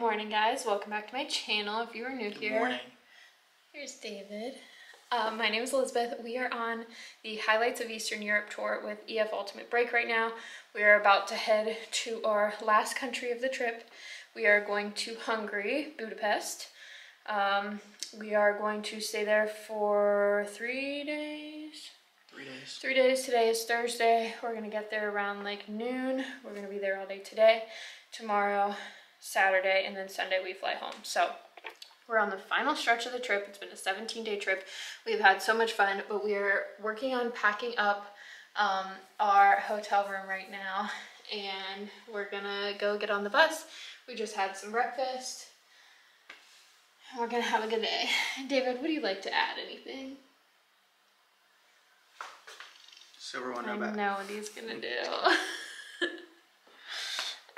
morning guys, welcome back to my channel if you are new Good here. morning. Here's David. Um, my name is Elizabeth. We are on the Highlights of Eastern Europe tour with EF Ultimate Break right now. We are about to head to our last country of the trip. We are going to Hungary, Budapest. Um, we are going to stay there for three days. Three days. Three days. Today is Thursday. We're gonna get there around like noon. We're gonna be there all day today, tomorrow, Saturday, and then Sunday we fly home. So we're on the final stretch of the trip. It's been a 17 day trip. We've had so much fun, but we are working on packing up um, our hotel room right now, and we're gonna go get on the bus. We just had some breakfast. We're gonna have a good day. David, would you like to add anything? So we're I wondering about. know what he's gonna do.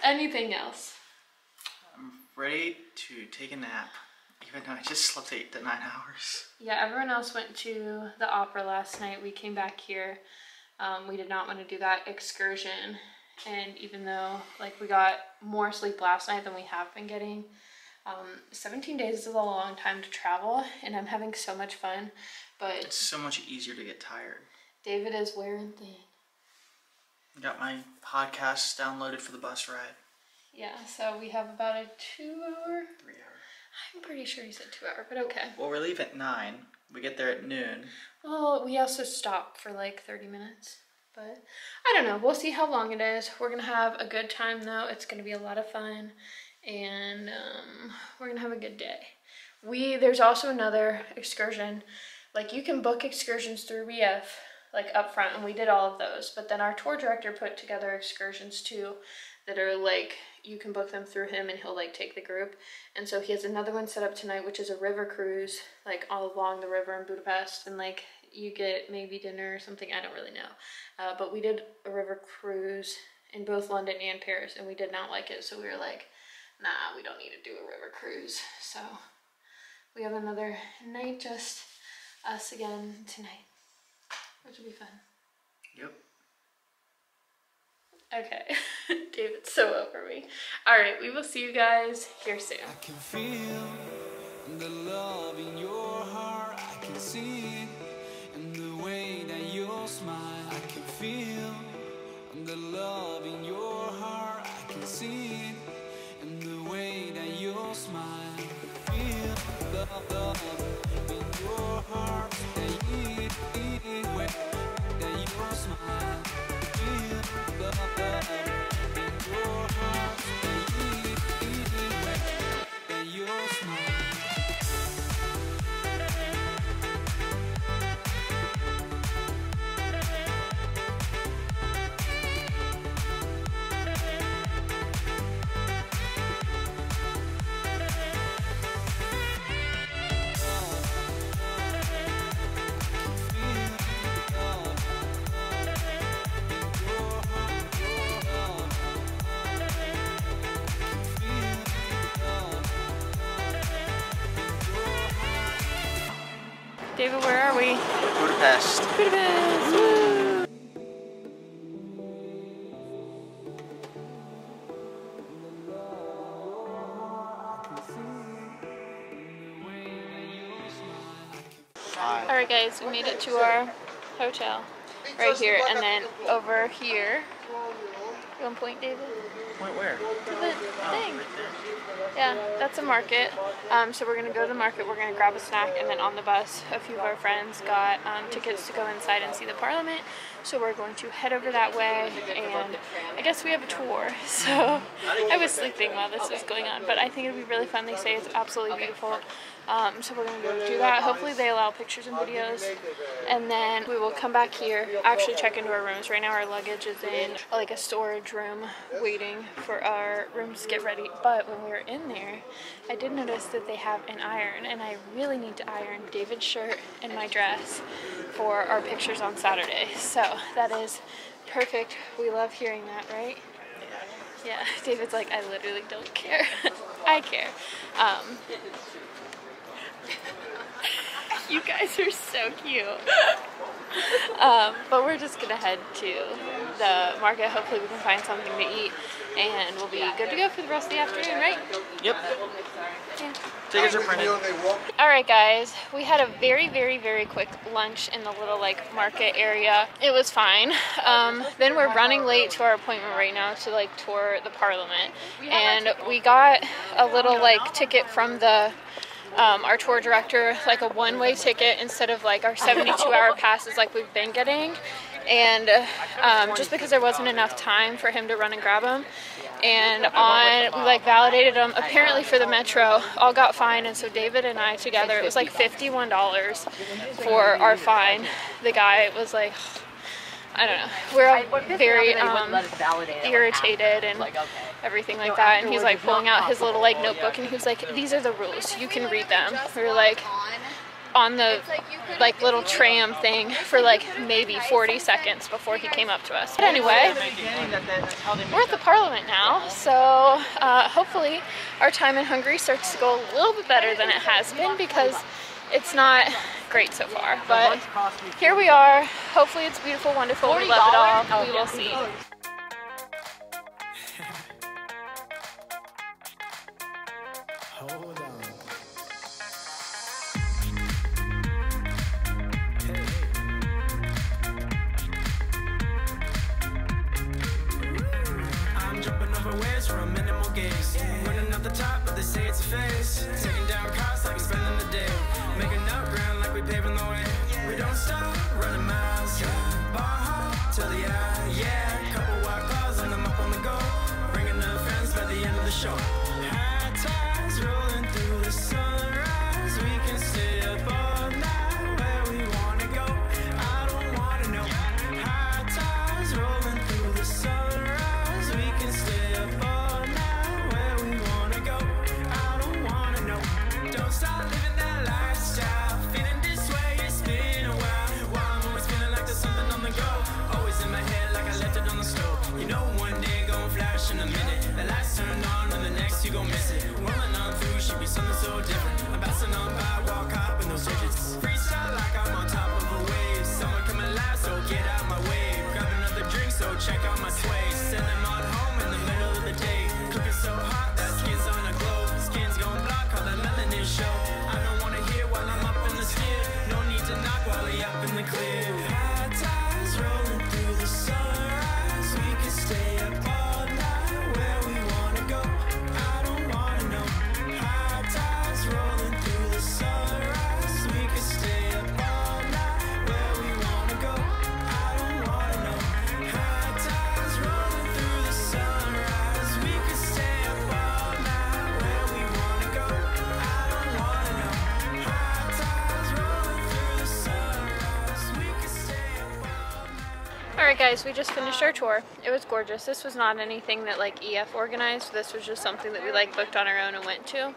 Anything else? Ready to take a nap, even though I just slept eight to nine hours. Yeah, everyone else went to the opera last night. We came back here. Um, we did not want to do that excursion. And even though like we got more sleep last night than we have been getting, um, 17 days is a long time to travel and I'm having so much fun. But It's so much easier to get tired. David is wearing thin. Got my podcasts downloaded for the bus ride. Yeah, so we have about a two hour. Three hours. I'm pretty sure he said two hour, but okay. Well, we leave at nine. We get there at noon. Well, we also stop for like 30 minutes. But I don't know. We'll see how long it is. We're going to have a good time though. It's going to be a lot of fun. And um, we're going to have a good day. We There's also another excursion. Like you can book excursions through EF like up front and we did all of those. But then our tour director put together excursions too that are like you can book them through him and he'll like take the group. And so he has another one set up tonight, which is a river cruise, like all along the river in Budapest. And like you get maybe dinner or something, I don't really know. Uh, but we did a river cruise in both London and Paris and we did not like it. So we were like, nah, we don't need to do a river cruise. So we have another night, just us again tonight, which will be fun. Yep. Okay, David's so over me. All right, we will see you guys here soon. David, where are we? Budapest. Budapest. Woo! All right, guys, we made it to our hotel right here, and then over here. You want to point, David? Point where? To the Oh, thing. right there. Yeah, that's a market. Um, so we're gonna go to the market. We're gonna grab a snack, and then on the bus, a few of our friends got um, tickets to go inside and see the Parliament. So we're going to head over that way, and I guess we have a tour. So I was sleeping while this was going on, but I think it'd be really fun. They say it's absolutely beautiful. Um, so we're gonna go do that. Hopefully they allow pictures and videos, and then we will come back here. Actually check into our rooms. Right now our luggage is in like a storage room, waiting for our rooms to get ready. But when we were in there, I did notice that they have an iron, and I really need to iron David's shirt and my dress for our pictures on Saturday. So that is perfect. We love hearing that, right? Yeah, David's like, I literally don't care. I care. Um, you guys are so cute. um, but we're just gonna head to the market. Hopefully, we can find something to eat and we'll be good to go for the rest of the afternoon, right? Yep. Yeah. Tickets are printed. All right, guys, we had a very, very, very quick lunch in the little like market area. It was fine. Um, then we're running late to our appointment right now to like tour the Parliament, and we got a little like ticket from the um, our tour director, like a one-way ticket instead of like our 72-hour passes like we've been getting. And um, just because there wasn't enough time for him to run and grab them, and on we like validated them apparently for the metro all got fine and so david and i together it was like $51 for our fine. The guy was like i don't know. We're all very um, irritated and everything like that. And he's like pulling out his little like notebook. And he was like these are the rules. You can read them. We were like on the like little tram thing for like maybe 40 seconds before he came up to us but anyway we're at the parliament now, so uh, hopefully our time in Hungary starts to go a little bit better than it has been because it's not great so far. But here we are. Hopefully it's beautiful, wonderful. We love it all. We will see. For a minimal gaze. Running up the top, but they say it's a phase. Taking down costs like we're spending the day. Making up ground like we paving the way. We don't stop, running miles. Bar hop till the eye, yeah. Couple white claws and I'm up on the go. Bringing the fans by the end of the show. Guys, we just finished our tour. It was gorgeous. This was not anything that like EF organized. This was just something that we like booked on our own and went to.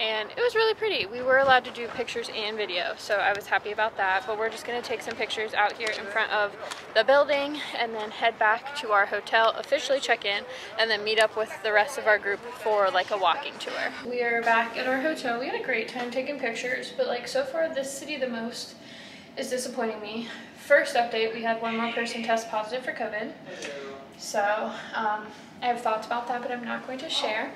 And it was really pretty. We were allowed to do pictures and video, so I was happy about that. But we're just gonna take some pictures out here in front of the building and then head back to our hotel, officially check in, and then meet up with the rest of our group for like a walking tour. We are back at our hotel. We had a great time taking pictures, but like so far this city the most is disappointing me. First update, we had one more person test positive for COVID. So um, I have thoughts about that, but I'm not going to share.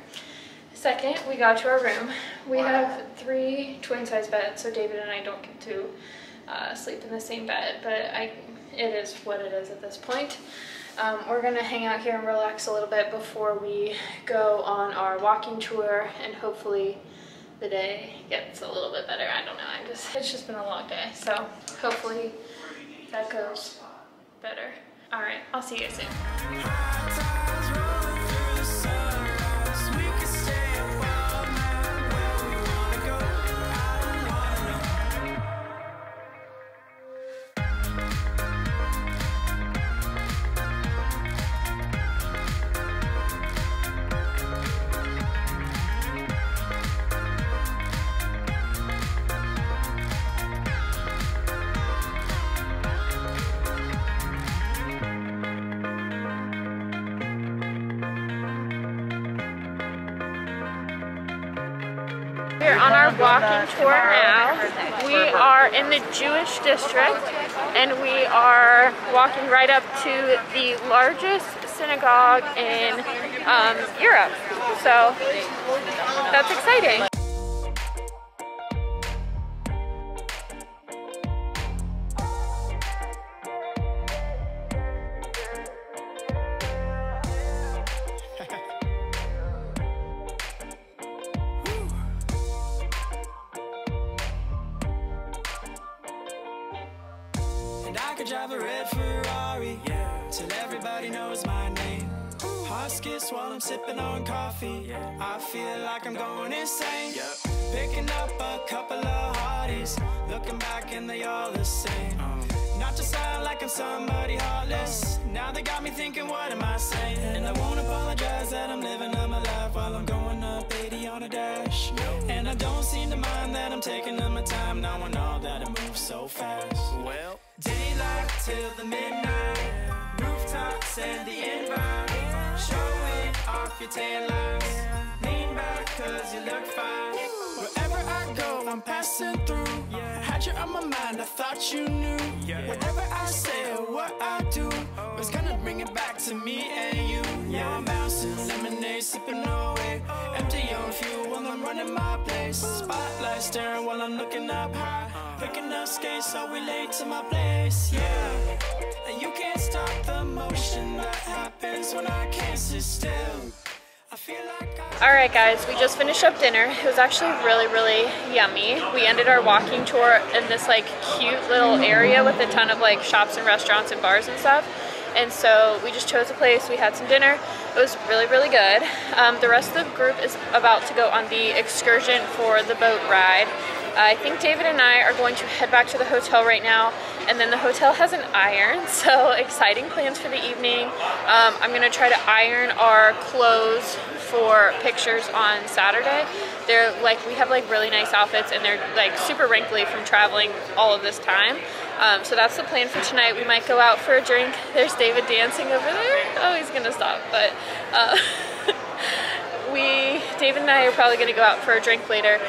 Second, we got to our room. We have three twin size beds, so David and I don't get to uh, sleep in the same bed, but I, it is what it is at this point. Um, we're gonna hang out here and relax a little bit before we go on our walking tour and hopefully the day gets a little bit better. I don't know, I just, it's just been a long day, so hopefully that goes better. All right, I'll see you soon. We're on our walking tour now. We are in the Jewish district and we are walking right up to the largest synagogue in um, Europe. So that's exciting. Drive a red Ferrari yeah. till everybody knows my name. Skips while I'm sipping on coffee. I feel like I'm going insane. Picking up a couple of hotties, looking back and they all the same. Not to sound like I'm somebody heartless. Now they got me thinking, what am I saying? And I won't apologize that I'm living up my life while I'm going up 80 on a dash. And I don't seem to mind that I'm taking up my time, Now I know that it moves so fast. Daylight till the midnight, rooftops and the invite. Showing off your tail lights. Lean back cause you look fine. Wherever I go, I'm passing through. Had you on my mind, I thought you knew. Whatever I say or what I do was gonna bring it back to me and you. Now I'm bouncing, lemonade, sipping away. Empty on fuel while I'm running my place. Spotlight staring while I'm looking up high. Picking up skates so we late to my place. Yeah, and you can't stop the motion that happens when I can't sit still. All right, guys, we just finished up dinner. It was actually really, really yummy. We ended our walking tour in this like cute little area with a ton of like shops and restaurants and bars and stuff. And so we just chose a place. We had some dinner. It was really, really good. Um, the rest of the group is about to go on the excursion for the boat ride. I think David and I are going to head back to the hotel right now, and then the hotel has an iron, so exciting plans for the evening. Um, I'm gonna try to iron our clothes for pictures on Saturday. They're like, we have like really nice outfits, and they're like super wrinkly from traveling all of this time. Um, so that's the plan for tonight. We might go out for a drink. There's David dancing over there. Oh, he's gonna stop, but. Uh, we, David and I are probably gonna go out for a drink later.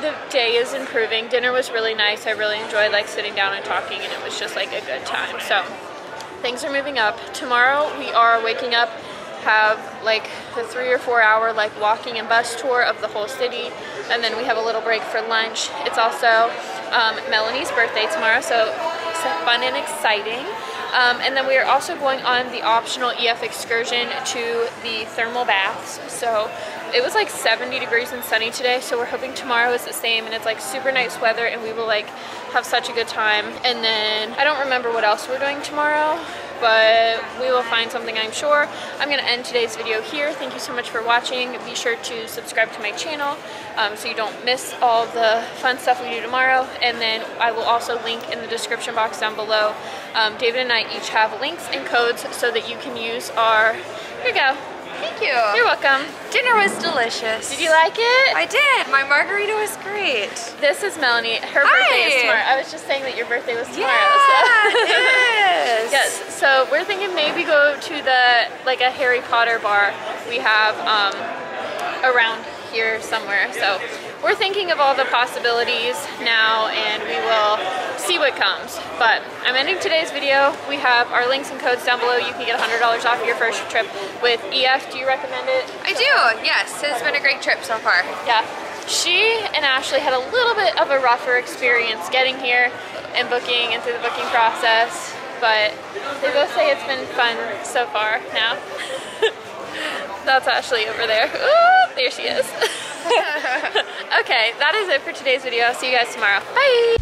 The day is improving. Dinner was really nice. I really enjoyed like sitting down and talking and it was just like a good time. So things are moving up. Tomorrow we are waking up, have like a three or four hour like walking and bus tour of the whole city. And then we have a little break for lunch. It's also um, Melanie's birthday tomorrow, so, so fun and exciting. Um, and then we are also going on the optional EF excursion to the thermal baths. So it was like 70 degrees and sunny today, so we're hoping tomorrow is the same and it's like super nice weather and we will like have such a good time. And then I don't remember what else we're doing tomorrow, but we will find something I'm sure. I'm gonna end today's video here. Thank you so much for watching. Be sure to subscribe to my channel um, so you don't miss all the fun stuff we do tomorrow. And then I will also link in the description box down below. Um, David and I each have links and codes so that you can use our, here you go. Thank you. You're welcome. Dinner was delicious. Did you like it? I did. My margarita was great. This is Melanie. Her Hi. birthday is tomorrow. I was just saying that your birthday was tomorrow. Yeah, so. yes. So we're thinking maybe go to the like a Harry Potter bar we have um, around here somewhere. So we're thinking of all the possibilities now, and we will see what comes. But I'm ending today's video. We have our links and codes down below. You can get $100 off your first trip with EF. Do you recommend it? I do. Yes, it's been a great trip so far. Yeah. She and Ashley had a little bit of a rougher experience getting here and booking and through the booking process, but they both say it's been fun so far now. That's Ashley over there. Ooh, there she is. okay, that is it for today's video. I'll See you guys tomorrow. Bye!